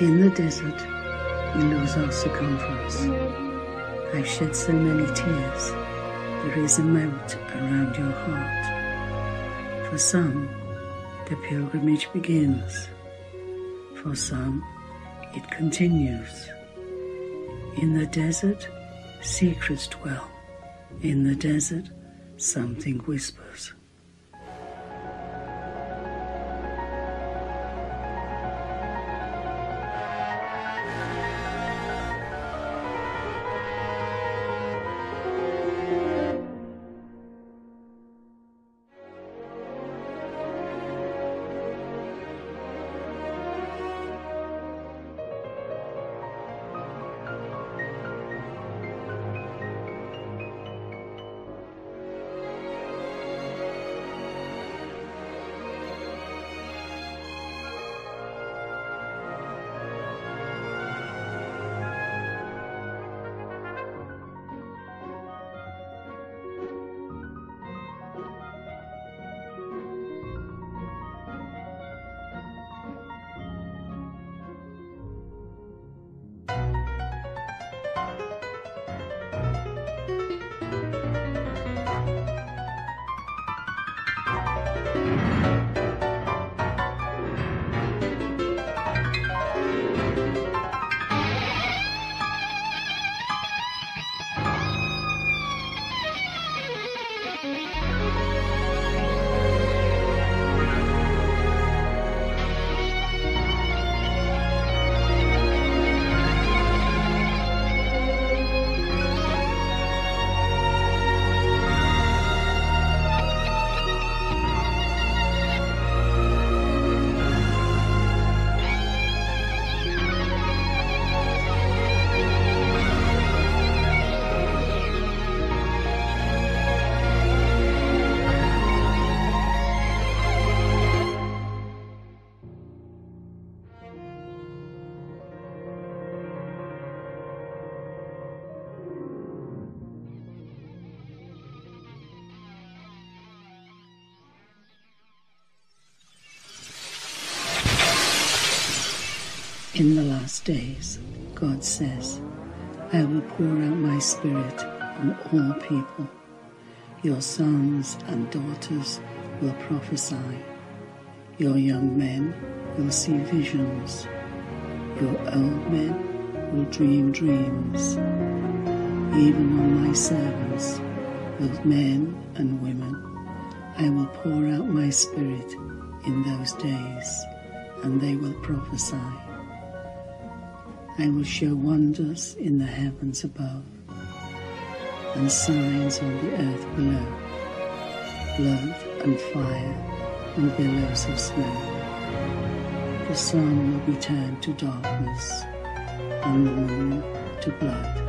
In the desert, we lose our circumference. I've shed so many tears, there is a moat around your heart. For some, the pilgrimage begins. For some, it continues. In the desert, secrets dwell. In the desert, something whispers. In the last days, God says, I will pour out my spirit on all people. Your sons and daughters will prophesy. Your young men will see visions. Your old men will dream dreams. Even on my servants, both men and women, I will pour out my spirit in those days, and they will prophesy. I will show wonders in the heavens above and signs on the earth below, blood and fire and billows of snow. The sun will be turned to darkness and the moon to blood